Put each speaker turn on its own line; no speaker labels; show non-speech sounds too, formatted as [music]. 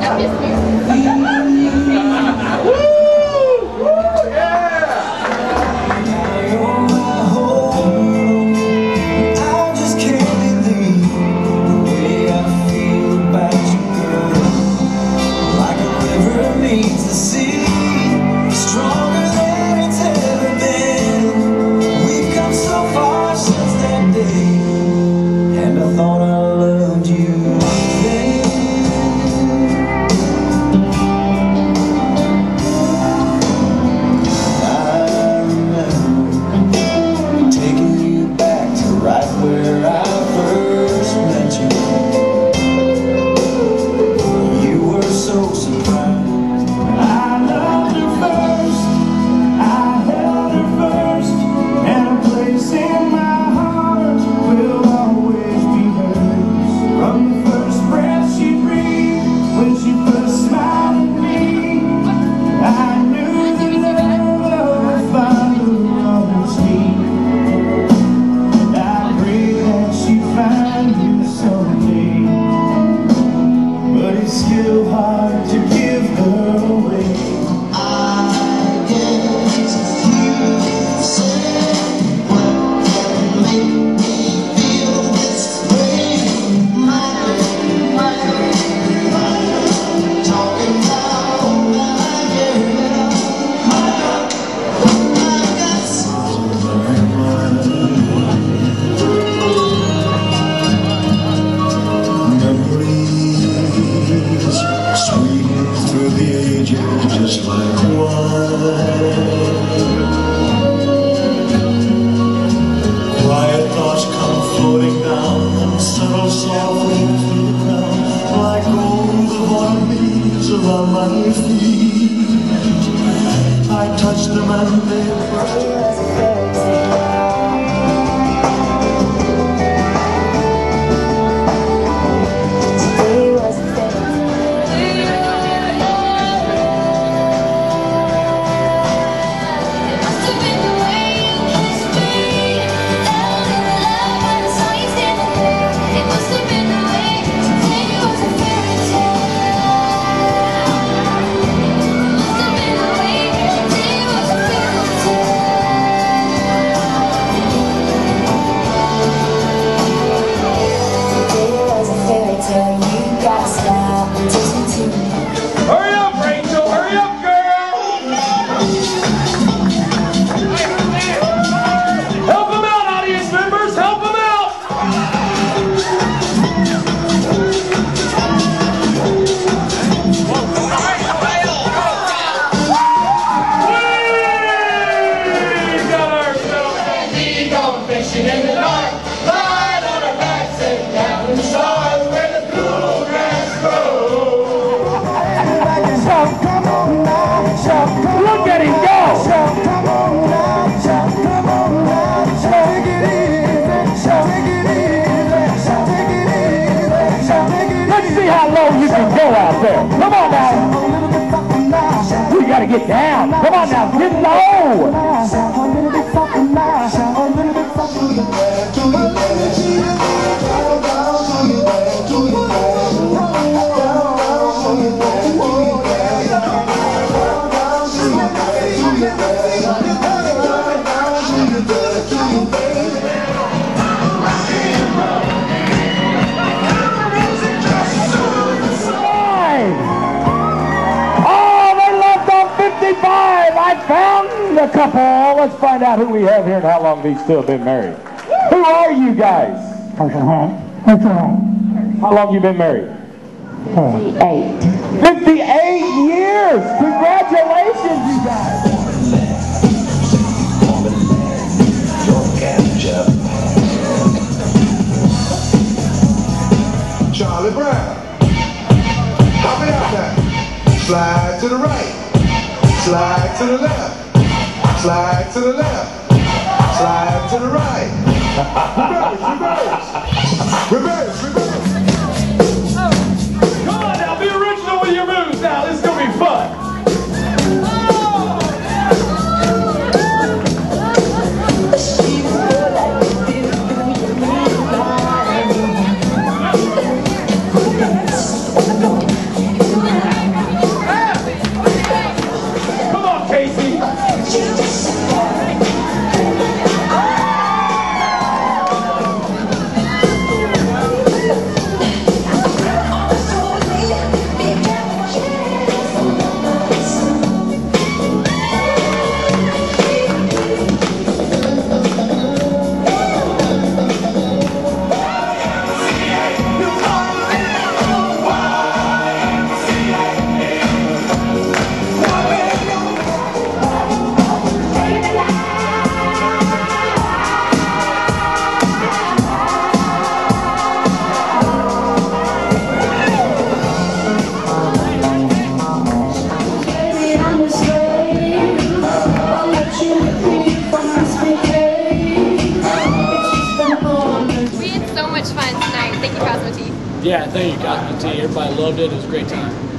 Notice this. Like wine. Quiet thoughts come floating down and settle softly ground, like gold of autumn leaves around my feet. I touch them and they burst.
Go
out there. Come on now. We gotta get down. Come on now, get low. Five. A couple. Let's find out who we have here and how long these two have been married. Who are you guys? How long you been married?
Eight.
58 years! Congratulations, you guys!
Charlie Brown. Hop it out now. Slide to the right. Slide to the left. Slide to the left. Slide to the right. [laughs]
Yeah, thank you, Cosmo T. Everybody loved it. It was a great time.